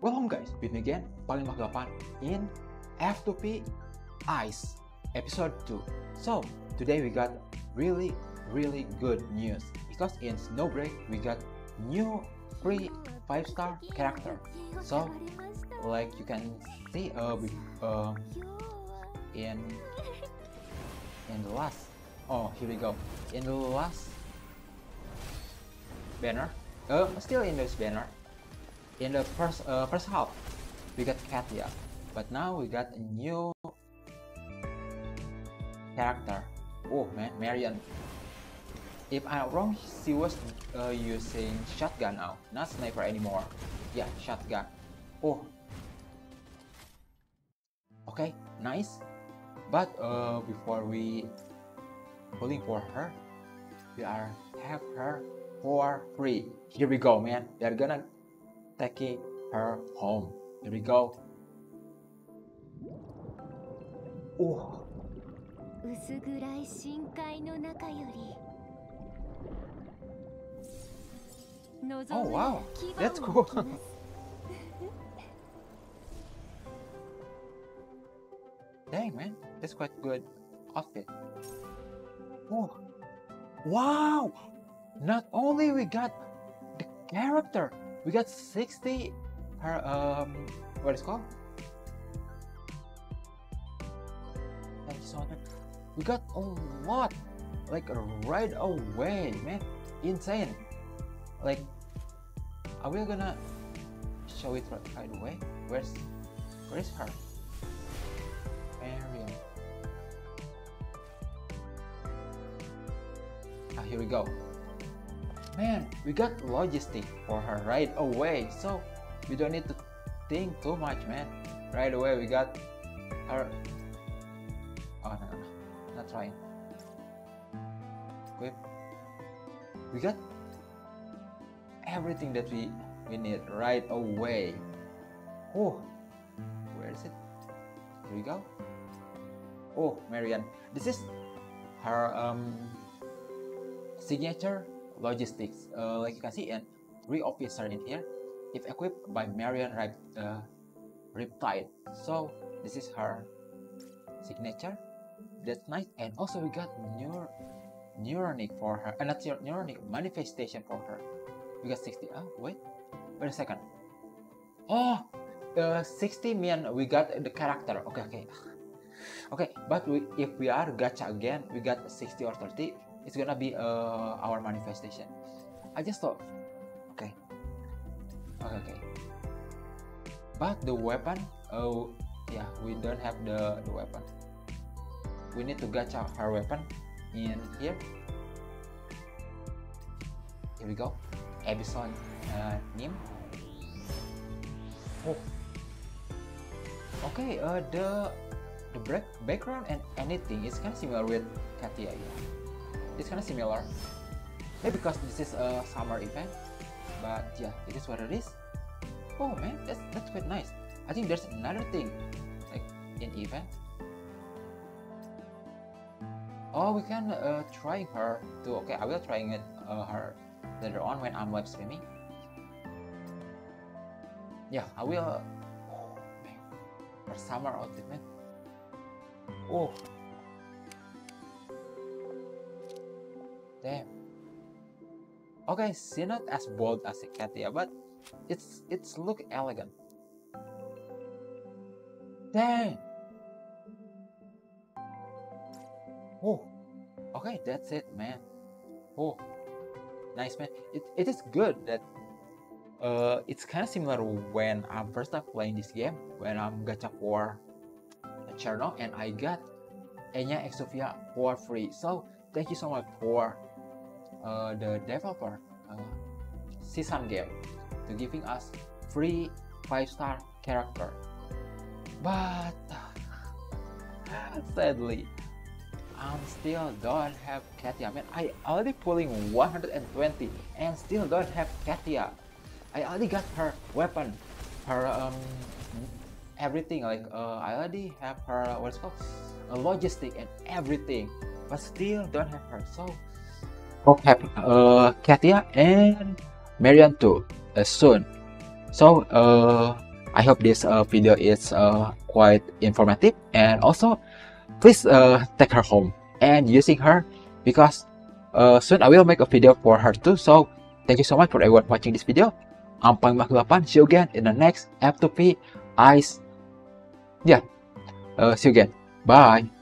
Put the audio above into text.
Welcome guys, with me again, Paling 48 in F2P Eyes episode 2. So, today we got really really good news because in Snowbreak we got new free 5 star character. So, like you can see uh, uh in in the last oh here we go in the last banner uh still in this banner in the first uh, first half we got Katya but now we got a new character. Oh man Marian if I'm wrong she was uh, using shotgun now. Not sniper anymore. Yeah shotgun. Oh. Okay nice. But uh, before we pulling for her we are have her for free. Here we go man. They're gonna taking her home. Here we go. Oh. 薄暗い深海の中より Oh wow, that's cool. Dang man, that's quite good outfit. Oh, wow! Not only we got the character, we got 60 per um what is called? We got a lot like right away man. Insane. Like are we gonna show it right, right away? Where's where's her? Marian ah here we go man we got logistic for her right away. So we don't need to think too much man. Right away we got her. Oh no no, no. not trying. Equip. We got everything that we we need right away. Oh where is it? Here we go. Oh Marian this is her um signature logistics. Uh, like you can see, and three officer in here, if equipped by Marian Rip, uh, Riptide. So this is her signature. That's nice. And also we got neur neuronic for her. Uh, not neuronic manifestation for her. We got 60. Oh wait, wait a second. Oh, uh, 60 mean we got the character. Okay, okay. Okay, but we, if we are gacha again, we got 60 or 30 it's gonna be uh, our manifestation. I just thought okay. Okay okay. But the weapon oh yeah we don't have the, the weapon. We need to gacha her weapon in here. Here we go. Abison uh, Nim. Oh. Okay uh, the the background and anything is kind of similar with Katia yeah it's kind of similar. Maybe because this is a summer event but yeah it is what it is. Oh man that's that's quite nice. I think there's another thing like in event. Oh we can uh, try her to okay i will trying it uh, her later on when i'm live streaming. Yeah i will. Oh, man. her summer man oh Damn. Okay, she's not as bold as Katya, but it's it's look elegant. Dang. Oh, okay, that's it, man. Oh, nice, man. It, it is good that uh, it's kind of similar when I'm first time playing this game when I'm gacha for Cherno and I got Enya Exovia for free. So thank you so much for uh, the developer uh, Seasun game to giving us free five star character. But sadly I'm still don't have Katya. Man I already pulling 120 and still don't have Katya. I already got her weapon her um everything. Like uh, I already have her what's called? A logistic and everything but still don't have her. So hope have uh, Katya and Marian too. Uh, soon. So uh, I hope this uh, video is uh, quite informative and also please uh, take her home and using her because uh, soon I will make a video for her too. So thank you so much for everyone watching this video. I'm Pang 8 see you again in the next F2P Eyes. Yeah. Uh, see you again. Bye